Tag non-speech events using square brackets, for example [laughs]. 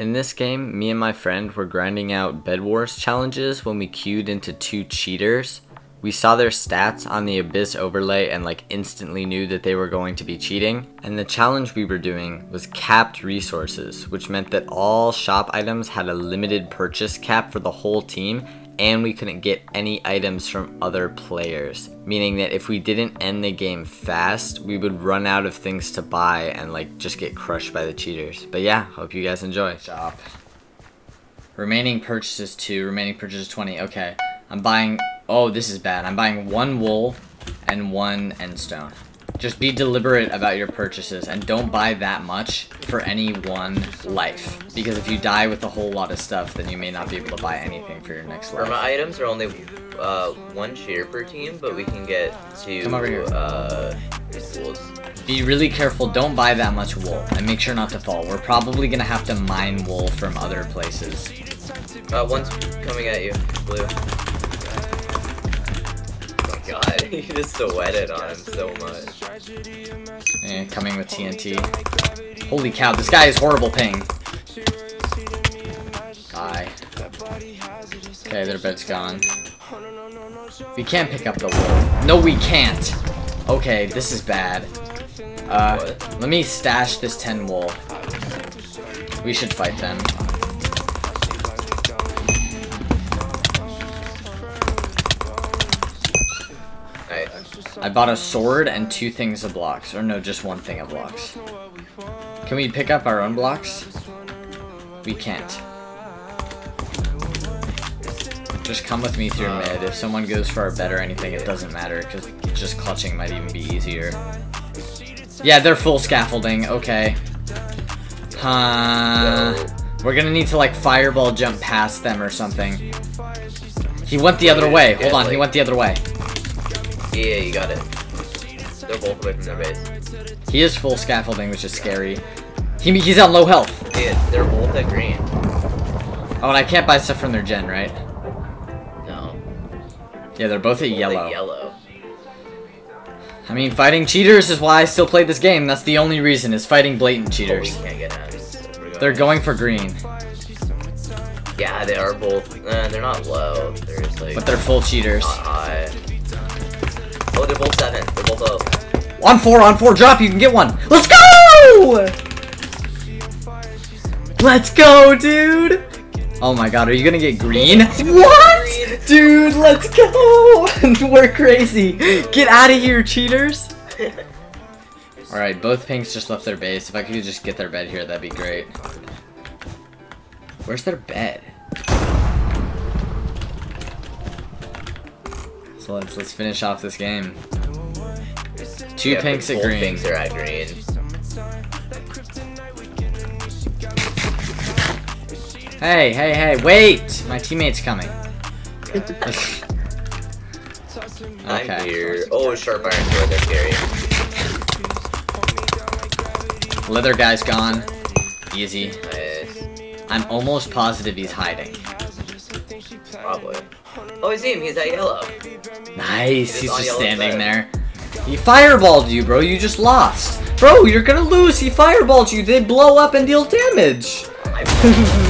In this game, me and my friend were grinding out Bed Wars challenges when we queued into two cheaters. We saw their stats on the Abyss overlay and like instantly knew that they were going to be cheating. And the challenge we were doing was capped resources, which meant that all shop items had a limited purchase cap for the whole team and we couldn't get any items from other players. Meaning that if we didn't end the game fast, we would run out of things to buy and like just get crushed by the cheaters. But yeah, hope you guys enjoy. Shop. Remaining purchases 2, remaining purchases 20. Okay, I'm buying... Oh, this is bad. I'm buying one wool and one endstone. Just be deliberate about your purchases and don't buy that much for any one life. Because if you die with a whole lot of stuff, then you may not be able to buy anything for your next life. Irma items are only uh, one share per team, but we can get to... Come over here. Uh. Be really careful, don't buy that much wool, and make sure not to fall. We're probably gonna have to mine wool from other places. Uh, one's coming at you, blue. God, [laughs] you just sweated on him so much. Eh, coming with TNT. Holy cow, this guy is horrible ping. Die. Okay, their bed's gone. We can't pick up the wool. No, we can't. Okay, this is bad. Uh, let me stash this 10 wool. We should fight them. I bought a sword and two things of blocks. Or no, just one thing of blocks. Can we pick up our own blocks? We can't. Just come with me through uh. mid. If someone goes for our bed or anything, it doesn't matter, because just clutching might even be easier. Yeah, they're full scaffolding. Okay. Huh. We're gonna need to, like, fireball jump past them or something. He went the other way. Hold on, he went the other way. Yeah, you got it. They're both away from their base. He is full scaffolding, which is scary. He, he's on low health. Yeah, they're both at green. Oh, and I can't buy stuff from their gen, right? No. Yeah, they're both at Both at yellow. yellow. I mean, fighting cheaters is why I still play this game. That's the only reason, is fighting blatant cheaters. can't get him. They're going for green, Yeah, they are both. Uh, they're not low. They're like but they're full cheaters. Oh, they're both seven. They're both low. On four, on four, drop, you can get one. Let's go! Let's go, dude! Oh my god, are you gonna get green? What? Dude, let's go! [laughs] We're crazy. Get out of here, cheaters. [laughs] Alright, both pinks just left their base. If I could just get their bed here, that'd be great. Where's their bed? So let's let's finish off this game. Two Yeah, pinks at green. Pinks are at green. Hey, hey, hey, wait! My teammate's coming. [laughs] I'm Okay. here. Oh, sharp iron sword. They're scary. Leather guy's gone. Easy. Nice. I'm almost positive he's hiding. Probably. Oh, I see him. He's at yellow. Nice, He's he's just standing there. He fireballed you, bro. You just lost. Bro, you're gonna lose. He fireballed you. They blow up and deal damage. [laughs] [laughs]